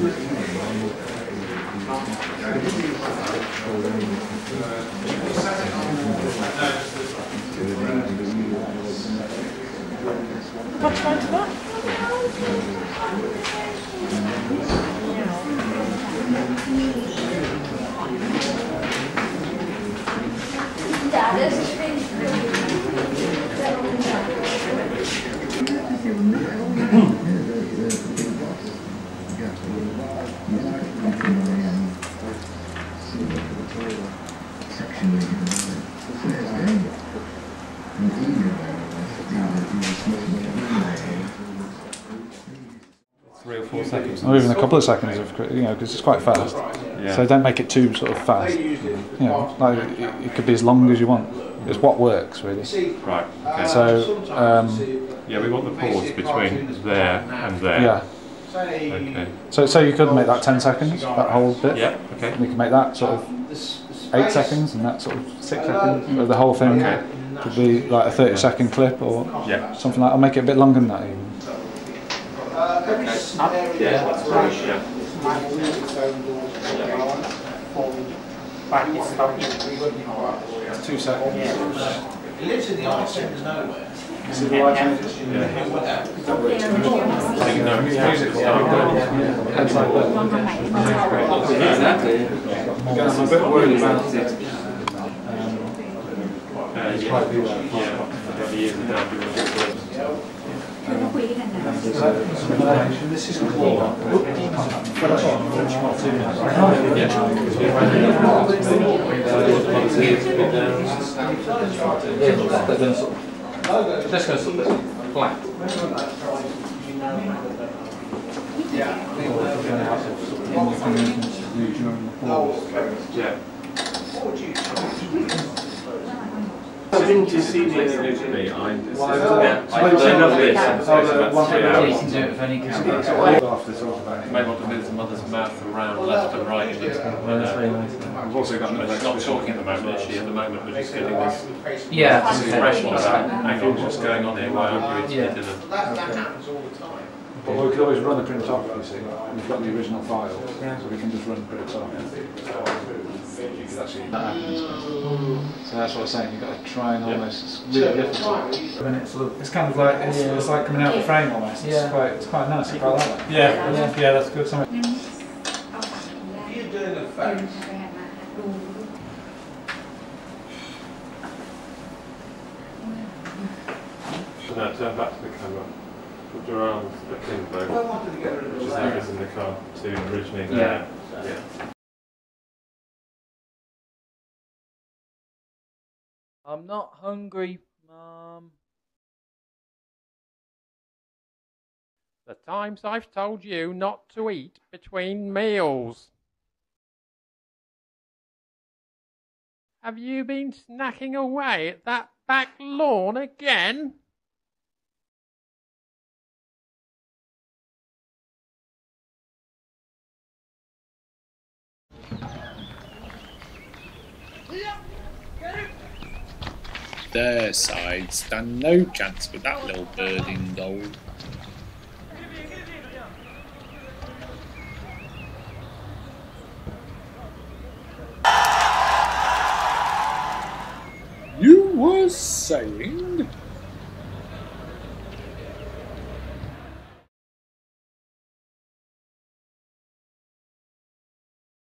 Wrong to that? Three or four seconds. or even a couple of seconds of cri- you know because it's quite fast. Yeah. So don't make it too sort of fast. You know, like it, it could be as long as you want. It's what works really. Right. Okay. So um, yeah, we want the pause between there and there. yeah. Okay. So so you could make that ten seconds, that whole bit. Yeah. Okay. And you can make that sort of eight seconds and that sort of six seconds. Or the whole thing Okay. Could be like a thirty second clip or Yeah. something like. I'll make it a bit longer than that even. Yeah. That's right. Yeah. It's two seconds. He lives in the arse end of nowhere. See the light changes? I think no. Musical. It's like that. Again, I'm a bit worried about Uh, yeah. Yeah. The years and now. This is called. Just going sort of flat. Yeah. I didn't you see the originally? I Yeah. I learned of this and it's about three hours. can do it with any After talk about You may want to move the mother's mouth around left and right. Uh, and it's- I've also got But another she's not talking at the moment, is she? At the moment, we're just getting this Yeah. this impression about, hang on, what's going on here? Why aren't you Yeah. interested in That, that happens all the time. But we could always run the print off, you see. We've got the original file, so we can just run the print off. You could actually, that happens. So that's what I was saying, you've got to try and almost, it's really difficult. When it's, it's kind of like, it's, it's like coming out of the frame almost. It's Yeah. quite, it's quite nice, I quite like that. Yeah, yeah, yeah, that's good. Something- mm-hmm. If you're doing a face, Now turn back to the camera. Put your arms akimbo, I wanted to get rid of which the is how it leg. is in the cartoon originally Yeah. there. Yeah. I'm not hungry, Mum. The times I've told you not to eat between meals. Have you been snacking away at that back lawn again? their side stand no chance with that little bird in goal. You were saying?